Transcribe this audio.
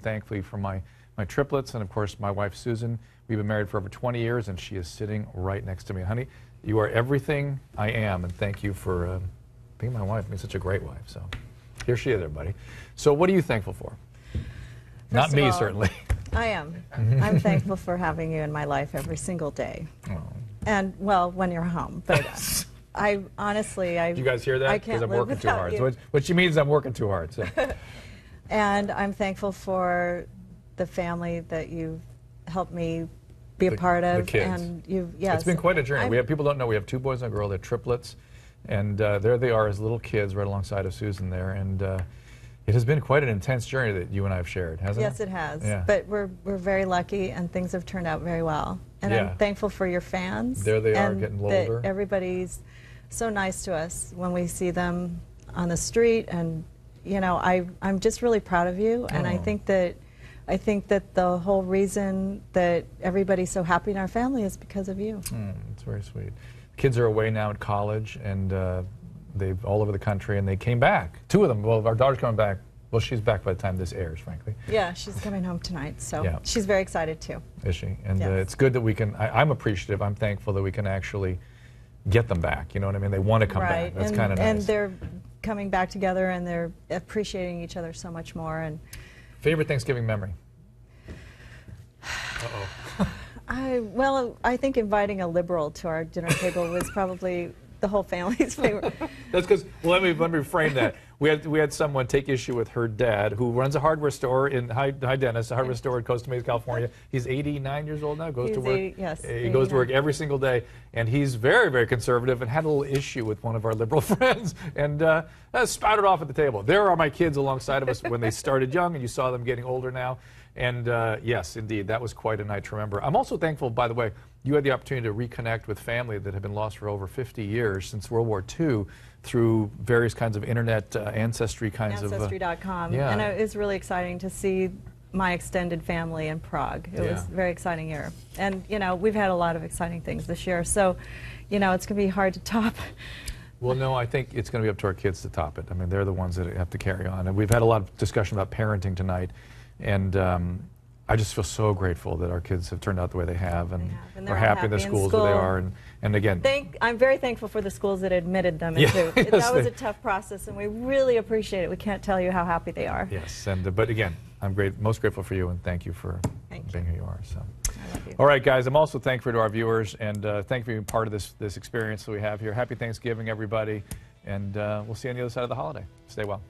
Thankfully for my, my triplets and of course my wife Susan. We've been married for over 20 years and she is sitting right next to me. Honey, you are everything I am and thank you for uh, being my wife, being such a great wife. So here she is, everybody. So what are you thankful for? Not First of me, all, certainly. I am. I'm thankful for having you in my life every single day. Oh. And, well, when you're home. But I honestly, I. Do you guys hear that? I can't I'm working too hard. you. So what, what she means is I'm working too hard. So. And I'm thankful for the family that you've helped me be a The- part the of. kids. And you've, yes. It's been quite a journey. I'm- we have people don't know we have two boys and a girl. They're triplets, and uh, there they are as little kids right alongside of Susan there. And uh, it has been quite an intense journey that you and I have shared, hasn't Yes, it? it has. Yeah. But we're, we're very lucky, and things have turned out very well. And Yeah. I'm thankful for your fans. There they are, getting that older. Everybody's so nice to us when we see them on the street, and you know, I I'm just really proud of you, and I Oh. think that. I think that the whole reason that everybody's so happy in our family is because of you. Mm, it's very sweet. Kids are away now at college, and uh, they've all over the country, and they came back. Two of them. Well, our daughter's coming back. Well, she's back by the time this airs, frankly. Yeah, she's coming home tonight, so Yeah. she's very excited too. Is she? And uh, it's good that we can. I, I'm appreciative. I'm thankful that we can actually get them back. You know what I mean? They want to come right, back. That's kind of nice. and they're coming back together, and they're appreciating each other so much more, and. Favorite Thanksgiving memory? Oh, I well, I think inviting a liberal to our dinner table was probably the whole family's favorite. That's because well, let me let me frame that. We had we had someone take issue with her dad, who runs a hardware store in Hi, Hi Dennis, a hardware store in Costa Mesa, California. He's 89 years old now. Goes to work. 80 yes, he goes to work every single day, and he's very very conservative, and had a little issue with one of our liberal friends, and uh, uh, spouted off at the table. There are my kids alongside of us when they started young, and you saw them getting older now. And uh, yes, indeed, that was quite a night to remember. I'm also thankful, by the way, you had the opportunity to reconnect with family that had been lost for over 50 years since World War II through various kinds of internet uh, ancestry kinds of. uh, Ancestry.com, yeah. and it was really exciting to see my extended family in Prague. It was a very exciting year, and you know we've had a lot of exciting things this year. So, you know, it's going to be hard to top. Well, no, I think it's going to be up to our kids to top it. I mean, they're the ones that have to carry on. And we've had a lot of discussion about parenting tonight, and um, I just feel so grateful that our kids have turned out the way they have and, They have, and are they're happy in the schools where they are. And, and again, Thank, I'm very thankful for the schools that admitted them Yeah, into. yes, that was they- a tough process, and we really appreciate it. We can't tell you how happy they are. yes, and uh, but again, I'm great, most grateful for you, and thank you for Thank being who you are. So. You. All right, guys. I'm also thankful to our viewers, and uh, thank you for being part of this this experience that we have here. Happy Thanksgiving, everybody, and uh, we'll see you on the other side of the holiday. Stay well.